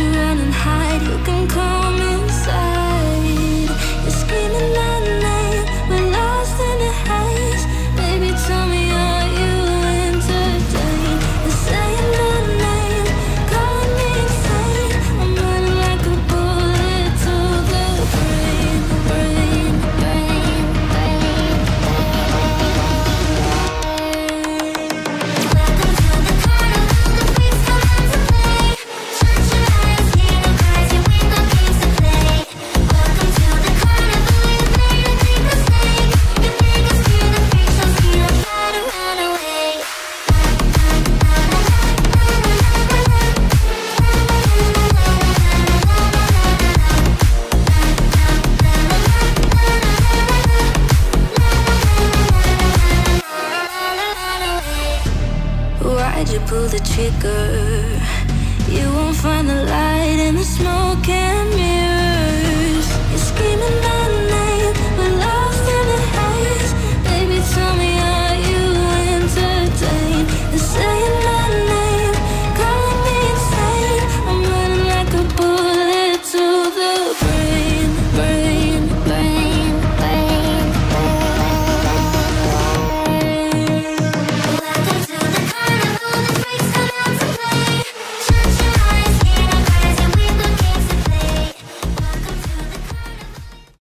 to run and hide. You can call me. Why'd you pull the trigger? You won't find the light in the smoke.